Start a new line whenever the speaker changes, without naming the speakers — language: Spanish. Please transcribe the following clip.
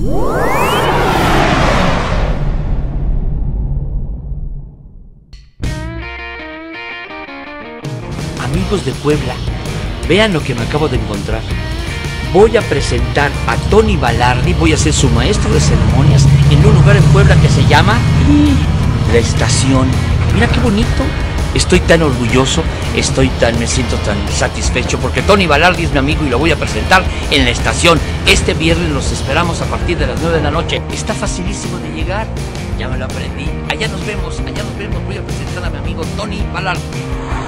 Amigos de Puebla, vean lo que me acabo de encontrar. Voy a presentar a Tony Balardi, voy a ser su maestro de ceremonias en un lugar en Puebla que se llama La Estación. Mira qué bonito. Estoy tan orgulloso, estoy tan, me siento tan satisfecho porque Tony Balardi es mi amigo y lo voy a presentar en la estación. Este viernes los esperamos a partir de las 9 de la noche. Está facilísimo de llegar. Ya me lo aprendí. Allá nos vemos, allá nos vemos. Voy a presentar a mi amigo Tony Balardi.